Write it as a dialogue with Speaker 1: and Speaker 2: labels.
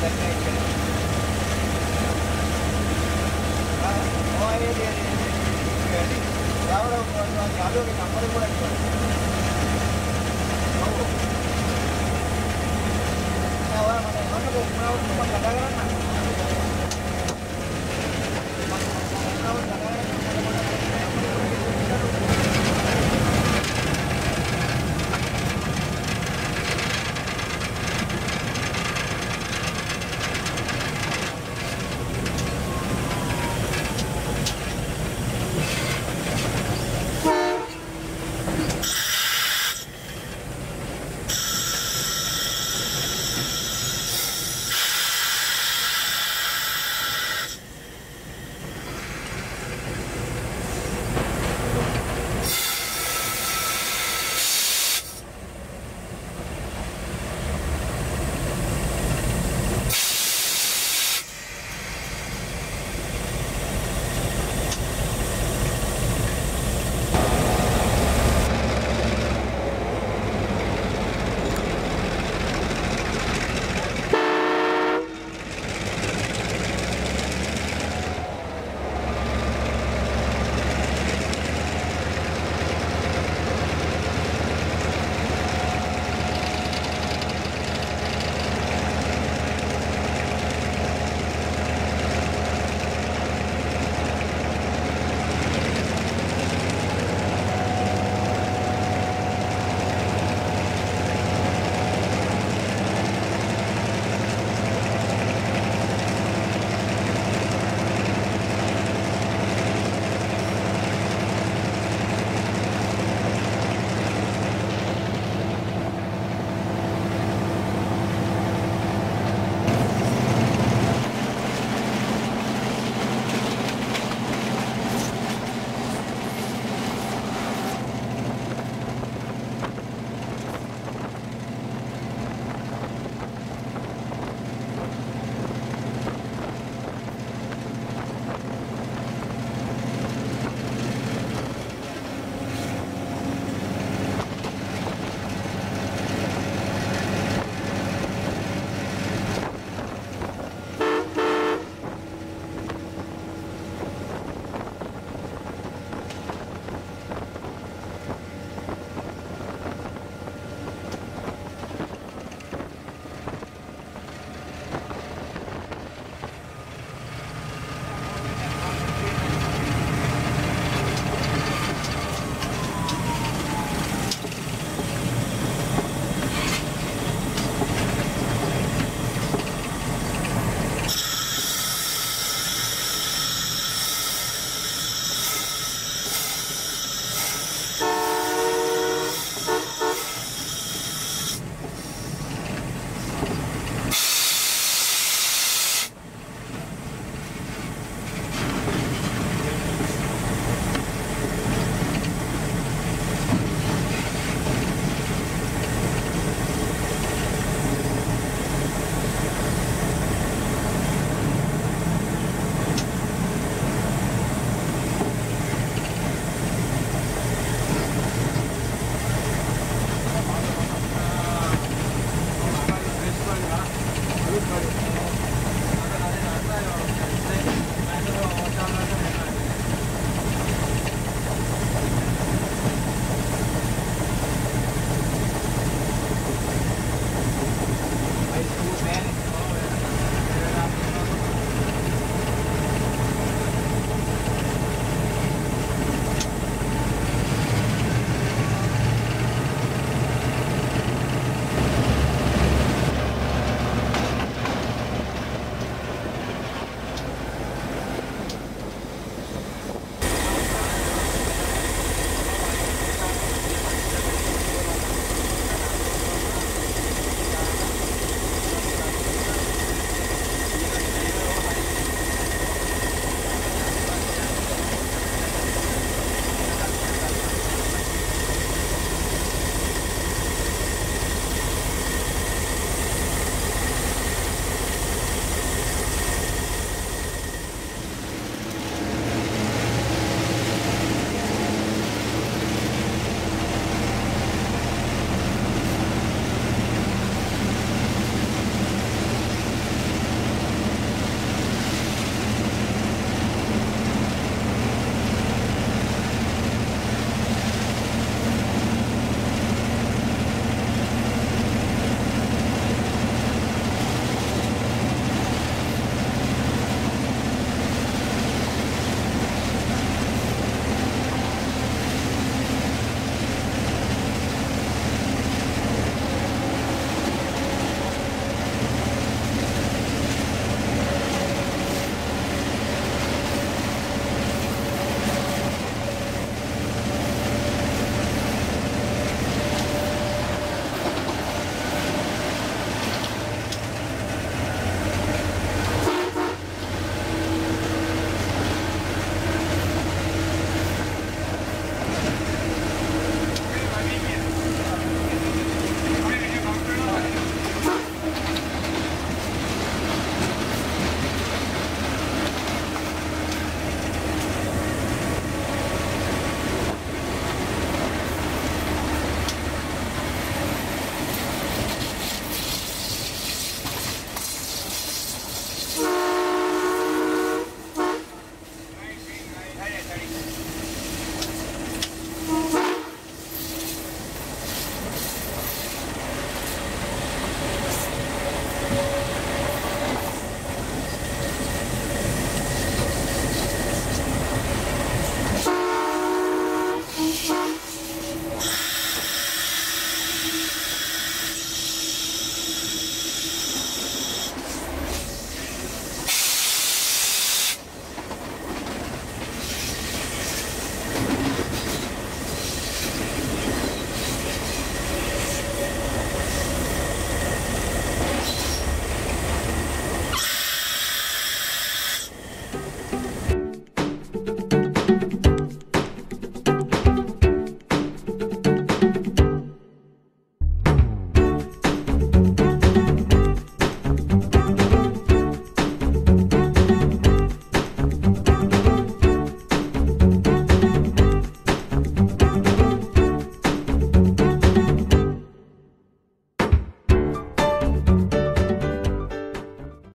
Speaker 1: चालू के नंबर को हमारा मतलब लगा ना